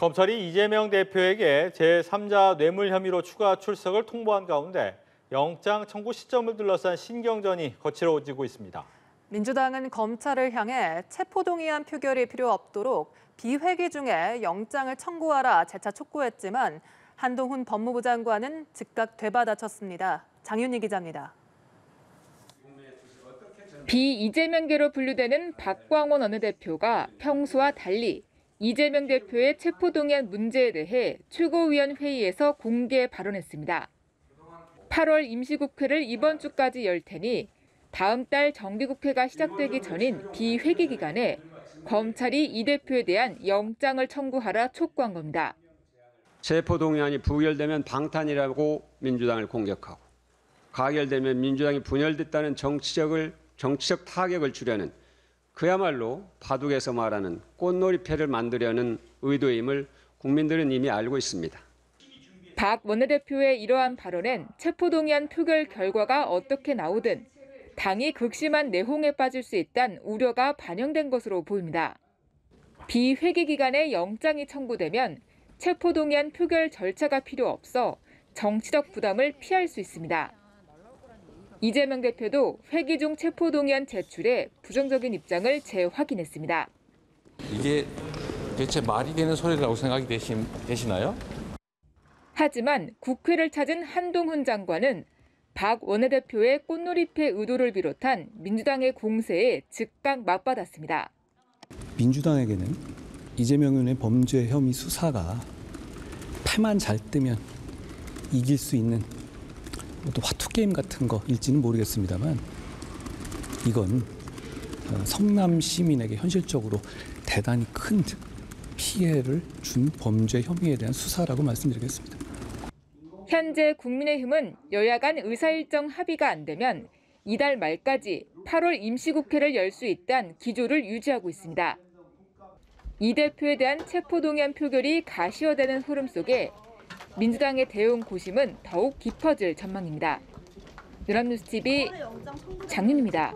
검찰이 이재명 대표에게 제3자 뇌물 혐의로 추가 출석을 통보한 가운데 영장 청구 시점을 둘러싼 신경전이 거칠어지고 있습니다. 민주당은 검찰을 향해 체포동의안 표결이 필요 없도록 비회기 중에 영장을 청구하라 재차 촉구했지만 한동훈 법무부 장관은 즉각 되받아쳤습니다. 장윤희 기자입니다. 비이재명계로 분류되는 박광원 원내대표가 평소와 달리 이재명 대표의 체포동의안 문제에 대해 최고위원 회의에서 공개 발언했습니다. 8월 임시국회를 이번 주까지 열 테니 다음 달 정기국회가 시작되기 전인 비회기 기간에 검찰이 이 대표에 대한 영장을 청구하라 촉구한 겁니다. 체포동의안이 부결되면 방탄이라고 민주당을 공격하고 가결되면 민주당이 분열됐다는 정치적을 정치적 타격을 주려는 그야말로 바둑에서 말하는 꽃놀이패를 만들려는 의도임을 국민들은 이미 알고 있습니다. 박 원내대표의 이러한 발언엔 체포동의안 표결 결과가 어떻게 나오든 당이 극심한 내홍에 빠질 수 있다는 우려가 반영된 것으로 보입니다. 비회기 기간에 영장이 청구되면 체포동의안 표결 절차가 필요 없어 정치적 부담을 피할 수 있습니다. 이재명 대표도 회기 중 체포동의안 제출에 부정적인 입장을 재확인했습니다. 이게 대체 말이 되는 소리라고 생각이 되신, 되시나요? 하지만 국회를 찾은 한동훈 장관은 박 원내대표의 꽃놀이패 의도를 비롯한 민주당의 공세에 즉각 맞받았습니다. 민주당에게는 이재명 의원의 범죄 혐의 수사가 패만 잘 뜨면 이길 수 있는 또 화투 게임 같은 거일지는 모르겠습니다만 이건 어, 성남 시민에게 현실적으로 대단히 큰 피해를 준 범죄 혐의에 대한 수사라고 말씀드리겠습니다. 현재 국민의힘은 여야 간 의사일정 합의가 안 되면 이달 말까지 8월 임시국회를 열 수 있다는 기조를 유지하고 있습니다. 이 대표에 대한 체포동의안 표결이 가시화되는 흐름 속에 민주당의 대응 고심은 더욱 깊어질 전망입니다. 연합뉴스TV 장윤입니다.